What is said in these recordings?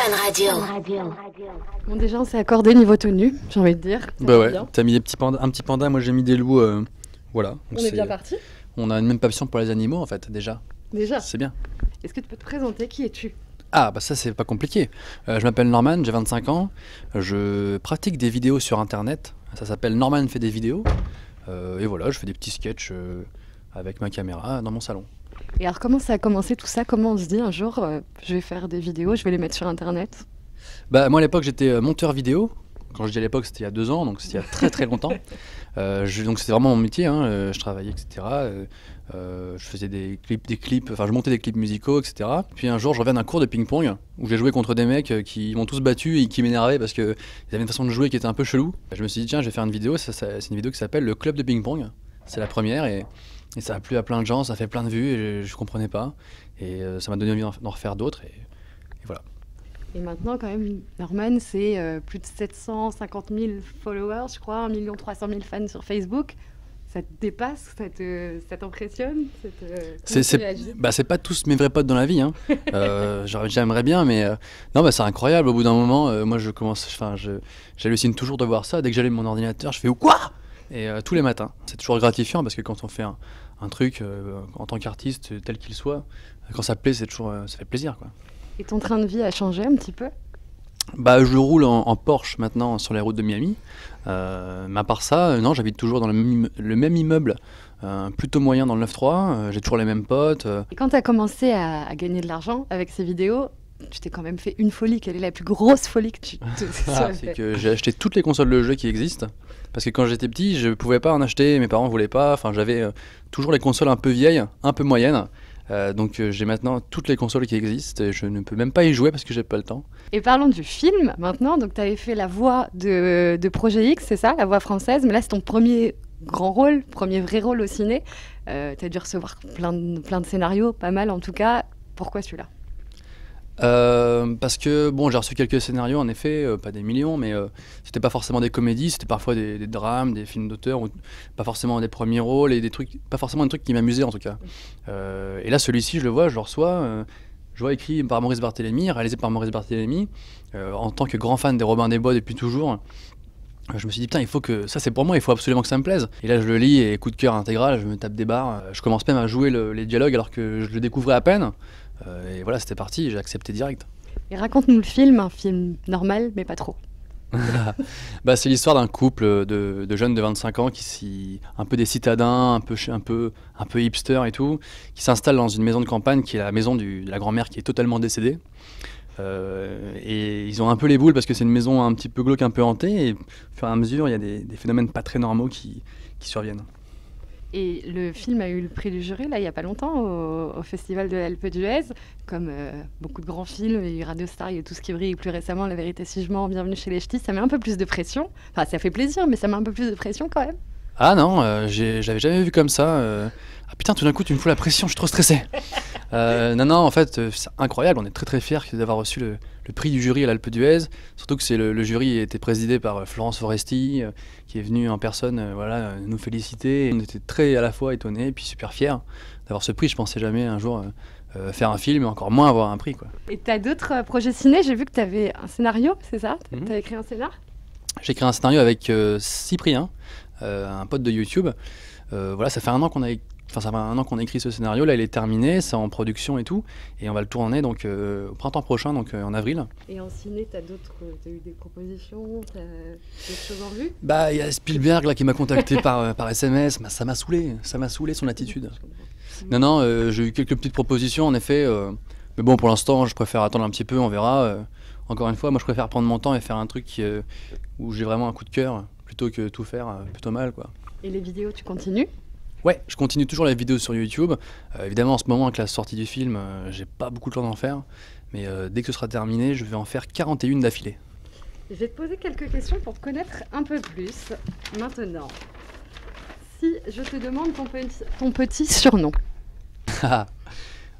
Fun Radio. Bon, déjà, on s'est accordé niveau tenue, j'ai envie de dire. Ça Bah ouais, t'as mis des petits pandas, un petit panda, moi j'ai mis des loups. euh, voilà. Donc On est c'est- bien parti on a une même passion pour les animaux en fait, déjà. Déjà. C'est bien. Est-ce que tu peux te présenter Qui es-tu? Ah, bah ça c'est pas compliqué. Euh, je m'appelle Norman, j'ai 25 ans. Je pratique des vidéos sur internet. Ça s'appelle Norman fait des vidéos. Euh, et voilà, je fais des petits sketchs euh, avec ma caméra dans mon salon. Et alors, comment ça a commencé tout ça? Comment on se dit un jour, euh, je vais faire des vidéos, je vais les mettre sur Internet? Bah moi à l'époque j'étais euh, monteur vidéo. Quand je dis à l'époque c'était il y a deux ans, donc c'était il y a très très longtemps. Euh, je- donc c'était vraiment mon métier, hein, je travaillais etc. Euh, je faisais des clips, des clips, enfin je montais des clips musicaux etc. Puis un jour je reviens d'un cours de ping-pong où j'ai joué contre des mecs qui m'ont tous battu et qui m'énervaient parce qu'ils avaient une façon de jouer qui était un peu chelou. Je me suis dit tiens je vais faire une vidéo, c'est une vidéo qui s'appelle le club de ping-pong. C'est la première et, et ça a plu à plein de gens, ça fait plein de vues et je, je comprenais pas. Et euh, ça m'a donné envie d'en- refaire d'autres. Et, Et maintenant, quand même, Norman, c'est euh, plus de 750 000 followers, je crois, 1 300 000 fans sur Facebook. Ça te dépasse Ça te- ça t'impressionne Ça comment C'est- Bah, pas tous mes vrais potes dans la vie. Hein. Euh, J'aimerais bien, mais euh, non, bah, c'est incroyable. Au bout d'un moment, euh, moi, je commence, j'hallucine toujours de voir ça. Dès que j'allume mon ordinateur, je fais ou quoi? Et euh, tous les matins, c'est toujours gratifiant parce que quand on fait un, un truc euh, en tant qu'artiste, tel qu'il soit, quand ça plaît, c'est toujours, euh, ça fait plaisir, quoi. Et ton train de vie a changé un petit peu? Bah, je roule en, en Porsche maintenant sur les routes de Miami. Euh, mais à part ça, non, j'habite toujours dans le même, imme- le même immeuble, euh, plutôt moyen dans le 9-3. euh, J'ai toujours les mêmes potes. Et quand tu as commencé à, à gagner de l'argent avec ces vidéos, tu t'es quand même fait une folie. Quelle est la plus grosse folie que tu te Ah, c'est que j'ai acheté toutes les consoles de jeux qui existent. Parce que quand j'étais petit, je pouvais pas en acheter, mes parents voulaient pas. Enfin, j'avais euh, toujours les consoles un peu vieilles, un peu moyennes. Euh, donc euh, j'ai maintenant toutes les consoles qui existent et je ne peux même pas y jouer parce que j'ai pas le temps. Et parlons du film maintenant. Donc, tu avais fait la voix de, de Projet X, c'est ça, la voix française. Mais là, c'est ton premier grand rôle, premier vrai rôle au ciné. tu as dû recevoir plein de, plein de scénarios, pas mal en tout cas. Pourquoi celui-là? Euh, parce que bon, j'ai reçu quelques scénarios en effet, euh, pas des millions, mais euh, c'était pas forcément des comédies, c'était parfois des, drames, des films d'auteur, pas forcément des premiers rôles et des trucs, pas forcément des trucs qui m'amusaient en tout cas. Euh, et là, celui-ci, je le vois, je le reçois, je vois écrit par Maurice Barthélémy, réalisé par Maurice Barthélémy, en tant que grand fan des Robin des Bois depuis toujours. Je me suis dit, putain, il faut que. Ça, c'est pour moi, il faut absolument que ça me plaise. Et là, je le lis et coup de cœur intégral, je me tape des barres. euh, Je commence même à jouer le- les dialogues alors que je le découvrais à peine. Euh, et voilà, c'était parti, j'ai accepté direct. Et raconte-nous le film, un film normal, mais pas trop. bah, c'est l'histoire d'un couple de, de jeunes de 25 ans qui un peu des citadins, un peu, un peu, un peu hipster et tout, qui s'installent dans une maison de campagne qui est la maison du- de la grand-mère qui est totalement décédée. Euh, et ils ont un peu les boules parce que c'est une maison un petit peu glauque, un peu hantée. Et au fur et à mesure, il y a des, des phénomènes pas très normaux qui, qui surviennent. Et le film a eu le prix du jury, là, il n'y a pas longtemps, au, au Festival de l'Alpe d'Huez. Comme euh, beaucoup de grands films, il y a eu Radio Star, il y a eu tout ce qui brille, plus récemment, La vérité si je mens, Bienvenue chez les Ch'tis. Ça met un peu plus de pression. Enfin, ça fait plaisir, mais ça met un peu plus de pression quand même. Ah non, euh, j'avais jamais vu comme ça. euh. Ah putain, tout d'un coup, tu me fous la pression, je suis trop stressé. Euh, non, non, en fait, euh, c'est incroyable. On est très très fiers d'avoir reçu le, le prix du jury à l'Alpe d'Huez. Surtout que c'est le, le jury a été présidé par euh, Florence Foresti, euh, qui est venue en personne euh, voilà, nous féliciter. On était très à la fois étonnés et puis super fiers d'avoir ce prix. Je pensais jamais un jour euh, euh, faire un film et encore moins avoir un prix. Quoi. Et tu as d'autres euh, projets ciné? J'ai vu que tu avais un scénario, c'est ça? Tu as écrit un scénar? J'ai écrit un scénario avec euh, Cyprien, euh, un pote de YouTube. Euh, voilà, ça fait un an qu'on a, enfin ça fait un an qu'on écrit ce scénario. Là, il est terminé, c'est en production et tout, et on va le tourner donc euh, au printemps prochain, donc euh, en avril. Et en ciné, tu as d'autres. Tu as eu des propositions Tu as d'autres choses en vue? Bah, il y a Spielberg là qui m'a contacté par, euh, par SMS. Bah, ça m'a saoulé, ça m'a saoulé son attitude. Non, non, j'ai eu quelques petites propositions en effet, mais bon, pour l'instant, je préfère attendre un petit peu, on verra. encore une fois, moi, je préfère prendre mon temps et faire un truc qui, où j'ai vraiment un coup de cœur, plutôt que tout faire plutôt mal, quoi. Et les vidéos, tu continues? Ouais, je continue toujours les vidéos sur YouTube. Euh, évidemment, en ce moment, avec la sortie du film, euh, j'ai pas beaucoup de temps d'en faire. Mais euh, dès que ce sera terminé, je vais en faire 41 d'affilée. Je vais te poser quelques questions pour te connaître un peu plus. Maintenant, si je te demande ton petit, ton petit surnom,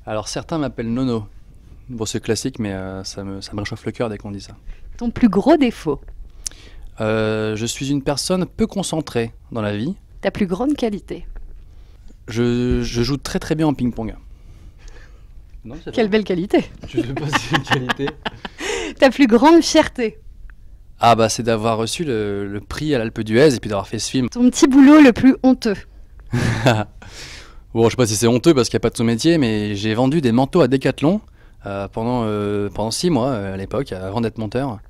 Alors, certains m'appellent Nono. Bon, c'est classique, mais euh, ça, me, ça me réchauffe le cœur dès qu'on dit ça. ton plus gros défaut, je suis une personne peu concentrée dans la vie. ta plus grande qualité. Je, je joue très très bien en ping-pong. Non, c'est Quelle belle qualité Je sais pas si c'est une qualité. ta plus grande fierté Ah bah c'est d'avoir reçu le, le prix à l'Alpe d'Huez et puis d'avoir fait ce film. Ton petit boulot le plus honteux Bon, je sais pas si c'est honteux parce qu'il n'y a pas de sous-métier, mais j'ai vendu des manteaux à Decathlon euh, pendant, euh, pendant six mois euh, à l'époque, avant d'être monteur.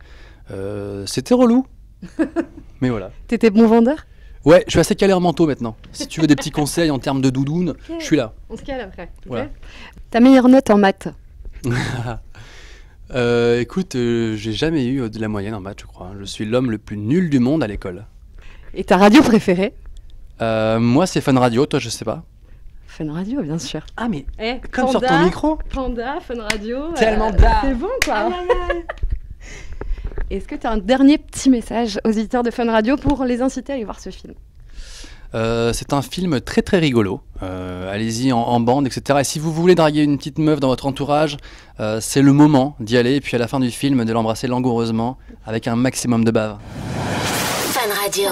Euh, C'était relou. mais voilà. T'étais bon vendeur? Ouais, je suis assez calé en manteau maintenant. Si tu veux des petits conseils en termes de doudoune, je suis là. On se cale après. ok Voilà. Ta meilleure note en maths Euh, écoute, euh, j'ai jamais eu euh, de la moyenne en maths, je crois. Je suis l'homme le plus nul du monde à l'école. Et ta radio préférée Euh, moi, c'est Fun Radio, toi, je sais pas. Fun Radio, bien sûr. Ah, mais Eh, comme sur ton micro Panda, Fun Radio. Tellement d'art. C'est bon, quoi. Est-ce que tu as un dernier petit message aux auditeurs de Fun Radio pour les inciter à aller voir ce film? Euh, c'est un film très très rigolo. Euh, Allez-y en, en bande, etc. Et si vous voulez draguer une petite meuf dans votre entourage, euh, c'est le moment d'y aller. Et puis à la fin du film, de l'embrasser langoureusement avec un maximum de bave. Fun Radio.